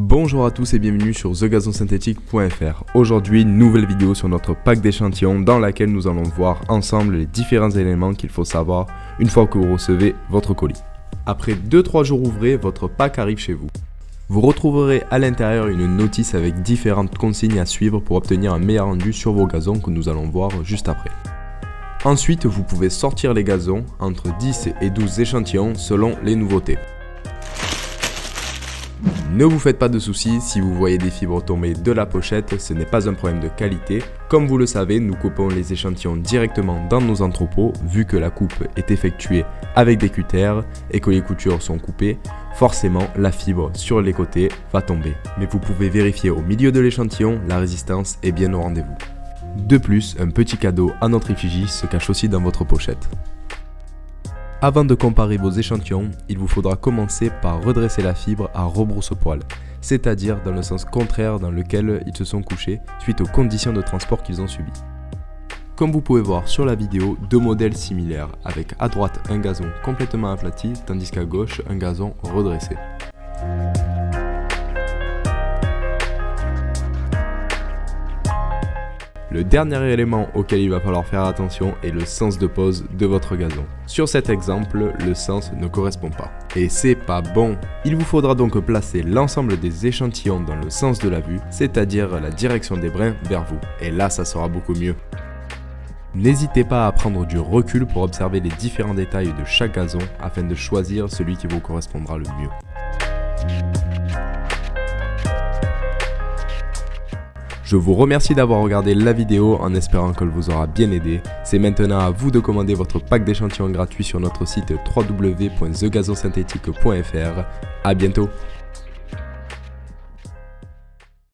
Bonjour à tous et bienvenue sur thegazonsynthétique.fr. Aujourd'hui, nouvelle vidéo sur notre pack d'échantillons dans laquelle nous allons voir ensemble les différents éléments qu'il faut savoir une fois que vous recevez votre colis. Après 2-3 jours ouvrés, votre pack arrive chez vous. Vous retrouverez à l'intérieur une notice avec différentes consignes à suivre pour obtenir un meilleur rendu sur vos gazons que nous allons voir juste après. Ensuite, vous pouvez sortir les gazons entre 10 et 12 échantillons selon les nouveautés. Ne vous faites pas de soucis, si vous voyez des fibres tomber de la pochette, ce n'est pas un problème de qualité. Comme vous le savez, nous coupons les échantillons directement dans nos entrepôts, vu que la coupe est effectuée avec des cutters et que les coutures sont coupées, forcément la fibre sur les côtés va tomber. Mais vous pouvez vérifier au milieu de l'échantillon, la résistance est bien au rendez-vous. De plus, un petit cadeau à notre effigie se cache aussi dans votre pochette. Avant de comparer vos échantillons, il vous faudra commencer par redresser la fibre à rebrousse-poil, c'est-à-dire dans le sens contraire dans lequel ils se sont couchés suite aux conditions de transport qu'ils ont subies. Comme vous pouvez voir sur la vidéo, deux modèles similaires, avec à droite un gazon complètement aplati, tandis qu'à gauche un gazon redressé. Le dernier élément auquel il va falloir faire attention est le sens de pose de votre gazon. Sur cet exemple, le sens ne correspond pas. Et c'est pas bon Il vous faudra donc placer l'ensemble des échantillons dans le sens de la vue, c'est-à-dire la direction des brins vers vous. Et là, ça sera beaucoup mieux. N'hésitez pas à prendre du recul pour observer les différents détails de chaque gazon afin de choisir celui qui vous correspondra le mieux. Je vous remercie d'avoir regardé la vidéo en espérant qu'elle vous aura bien aidé. C'est maintenant à vous de commander votre pack d'échantillons gratuit sur notre site www.thegazonsynthétique.fr. A bientôt